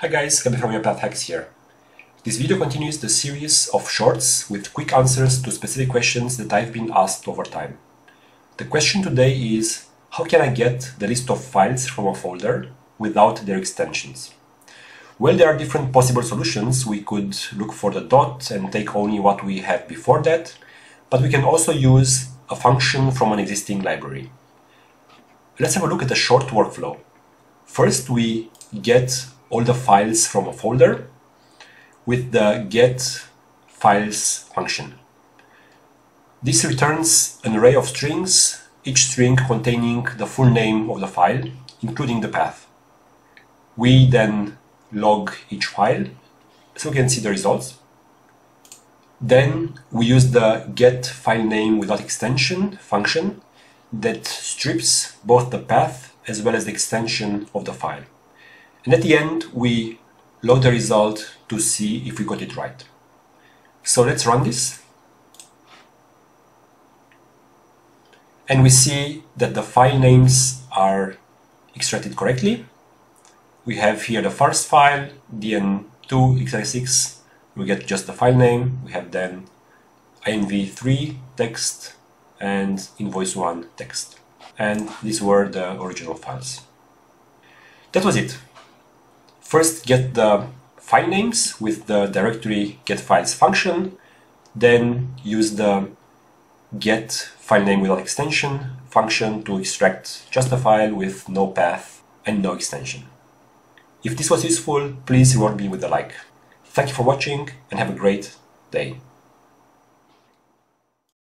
Hi guys, Gabi from Path Hacks here. This video continues the series of shorts with quick answers to specific questions that I've been asked over time. The question today is, how can I get the list of files from a folder without their extensions? Well, there are different possible solutions. We could look for the dot and take only what we have before that, but we can also use a function from an existing library. Let's have a look at the short workflow. First, we get all the files from a folder with the get files function. This returns an array of strings, each string containing the full name of the file, including the path. We then log each file so we can see the results. Then we use the get file name without extension function that strips both the path as well as the extension of the file. And at the end, we load the result to see if we got it right. So let's run this. And we see that the file names are extracted correctly. We have here the first file, dn2x86, we get just the file name. We have then inv3 text and invoice1 text. And these were the original files. That was it. First get the file names with the directory getFiles function, then use the get file name without extension function to extract just a file with no path and no extension. If this was useful, please reward me with a like. Thank you for watching and have a great day.